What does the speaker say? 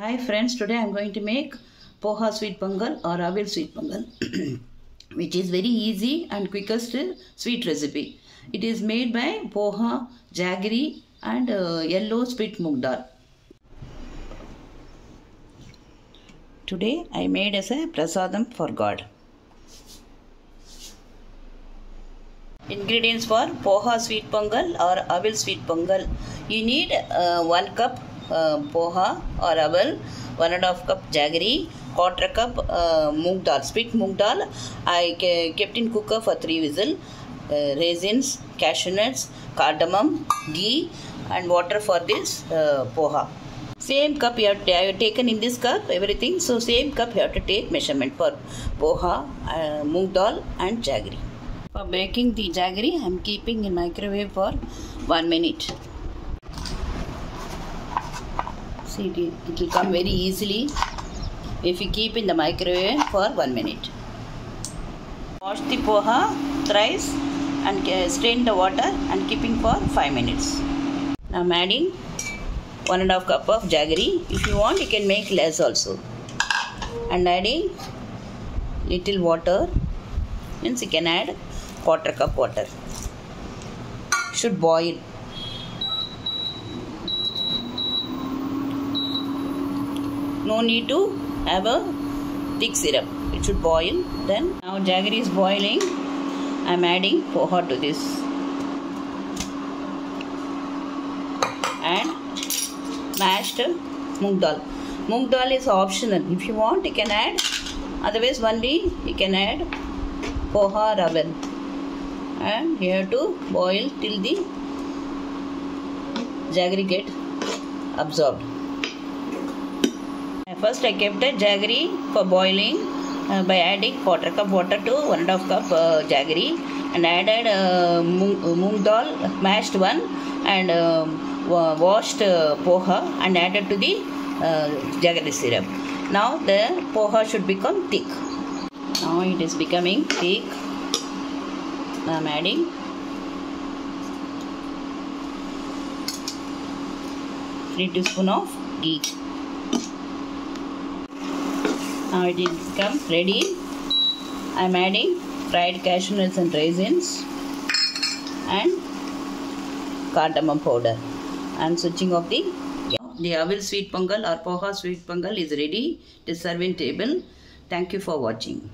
Hi friends, today I am going to make poha sweet pongal or aval sweet pongal which is very easy and quickest sweet recipe. It is made by poha, jaggery and uh, yellow split moong dal. Today I made as a prasadam for God. Ingredients for poha sweet pongal or aval sweet pongal. You need uh, 1 cup uh, poha or aval, 1 and a half cup jaggery, quarter cup uh, moong dal, split moong dal. I kept in cooker for 3 whistle. Uh, raisins, cashew nuts, cardamom, ghee and water for this uh, poha. Same cup you have, I have taken in this cup everything. So same cup you have to take measurement for poha, uh, moong dal and jaggery. For baking the jaggery, I am keeping in microwave for 1 minute. See, it, it will come very easily if you keep in the microwave for 1 minute. Wash the poha thrice and strain the water and keeping for 5 minutes. Now I am adding 1 and a half cup of jaggery. If you want, you can make less also. And adding little water means you can add quarter cup water should boil no need to have a thick syrup. It should boil then now jaggery is boiling. I am adding poha to this. And mashed moong dal. Moong dal is optional. If you want you can add. Otherwise only you can add poha ravel and here to boil till the jaggery get absorbed. First I kept the jaggery for boiling uh, by adding quarter cup water to one and a half cup uh, jaggery and added uh, moong, moong dal mashed one and washed poha and added to the jaggery syrup. Now the poha should become thick. Now it is becoming thick I am adding three teaspoon of ghee. Now it is become ready. I am adding fried cashew nuts and raisins and cardamom powder. I am switching off the the avil sweet pongal or poha sweet pongal is ready to serve in table. Thank you for watching.